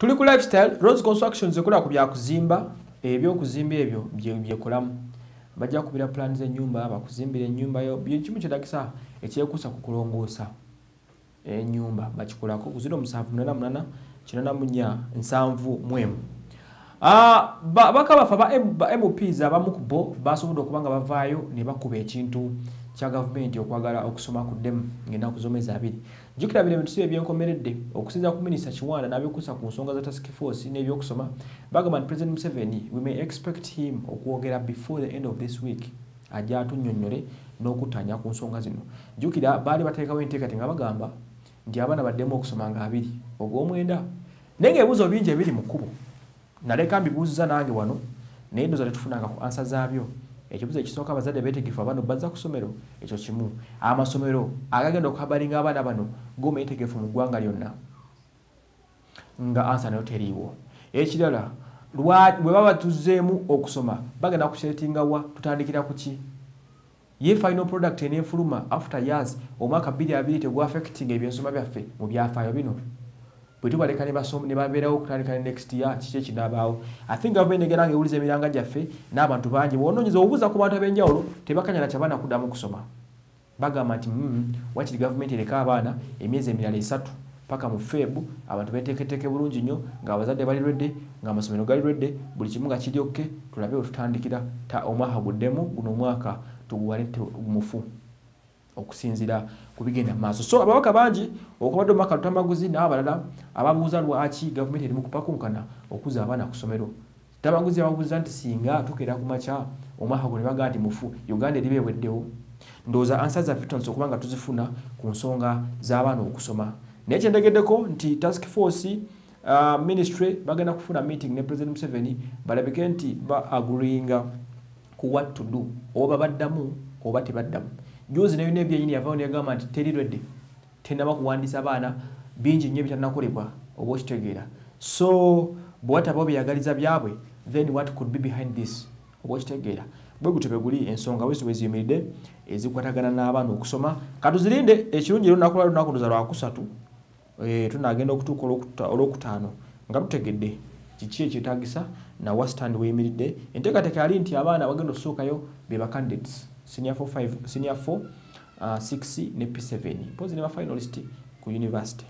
tuli ku lifestyle rose constructions ekola ku byakuzimba ebyokuzimba ebyo byekolamu bajja kubira plan z'ennyumba bakuzimbira ennyumba yo kimu kyetagisa ekyekuusa ku kulongoosa ennyumba. Bakikolako ku 0788 94 nsanvu mwemu. Baka bafa ba mps abamu ku bo basobodde okuba nga bavaayo ne bakuba ekintu kya gavumenti okwagala okusoma ku ddemu ng'ennaku zomezi abiri. Jjukira bino ebintu si ebyenkomeredde okusinza ku minisita kiwanda n'abekuusa ku nsonga za task force n'ebyokusoma bagamba nti president museveni we may expect him okwogera before the end of this week ajja atunnyonnyole n'okutanya ku nsonga zino. Jjukira baali bateekawo enteekate nga bagamba nti abaana baddemu okusoma nga abiri ogw'omwenda. Naye ng'ebibuuzo bingi ebiri mu kkubo naleka mbibuuziza nange wano naye ndoza tetufunanga ku ansa zaabyo ekibuzo ekisooka abazadde beetegefu abano bazza ku ssomero ekyo kimu. Amasomero agagenda okuhabalinga abaana bano gomeetegefu mu ggwanga lyonna. Nga ansa nayo teriiwo. Ekirala bwe baba tuzzeemu okusoma bagenda kusetingawa tutandikira ku ki? Ye final product enefuluma after years omwaka 22 tegwafectinga ebyensoma byaffe mu byafaayo bino bwe tubaleka ne babeerawo okutandika ne next year kiki ekinaabaawo i think gavumenti egenda nga ewuliza emiranga gyaffe n'abantu bangi. Bwonoonyeza obuuza ku bantu ab'enjawulo tebakanyala kyabaana kuddamu kusoma. Bagamba nti mm, wakiri gavumenti ereka abaana emyezi emirala esatu paka mu feebu abantu beteeketeeke bulungi nnyo ng'abazadde bali lwedde ng'amasomero gali lwedde buli kimu nga kiri okke tulabe wetutandikira omwaka guddemu guno omwaka tuguwale mufu okusinzira ku bigenda mu maaso. So ababaka bangi okubadde omwaka lutamaguzi n'abalala ababuuza lwaki gavumenti erimu kupakunkana okuza abaana ku ssomero. Tamaguzi ababuuza nti singa tukeera ku makya omwaka guno bagaa nti mufu uganda eriba eweddewo? Ndowooza ansa zaffe tonse okuba nga tuzifuna ku nsonga z'abaana okusoma. Naye kyendegeddeko nti task force uh, ministry bagenda kufuna meeting ne president museveni balabike nti ba agreeinga ku what to do oba baddamu oba tebaddamu juzi nayo nebyenyini yavayo negamba nti terirwedde tenaba kuwandiisa abaana bingi nnyo ebitanakolebwa oba okitegeera. So bwewatabawo byeyagaliza byabwe then what could be behind this? Oba okitegeera. Bwe gutyo bweguli ensonga wezo weziyimiridde ezikwatagana n'abaana okusoma. Katuzirinde ekirungi era olunaku lwa lunaku ndoza lwakusatu tunagenda okutuuka olwokutaano. Nga tutegedde kiki ekyetagisa nawa stand weyimiridde enteekateeka yali nti abaana bagenda okusookayo be ba candidates senior 4 5 senior 4 uh, 6 ne P7 pozi ne ba finalist ku university